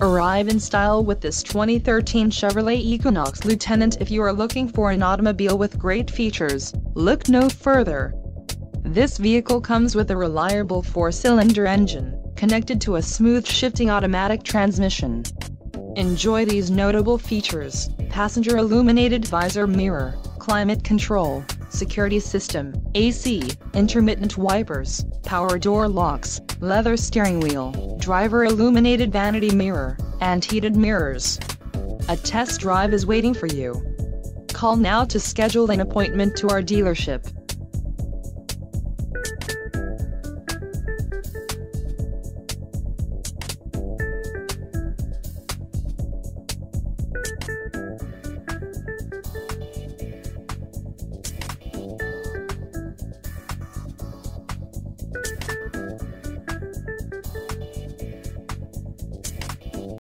Arrive in style with this 2013 Chevrolet Equinox Lieutenant if you are looking for an automobile with great features, look no further. This vehicle comes with a reliable four-cylinder engine, connected to a smooth shifting automatic transmission. Enjoy these notable features, passenger illuminated visor mirror, climate control, security system, AC, intermittent wipers, power door locks, leather steering wheel, driver illuminated vanity mirror, and heated mirrors. A test drive is waiting for you. Call now to schedule an appointment to our dealership.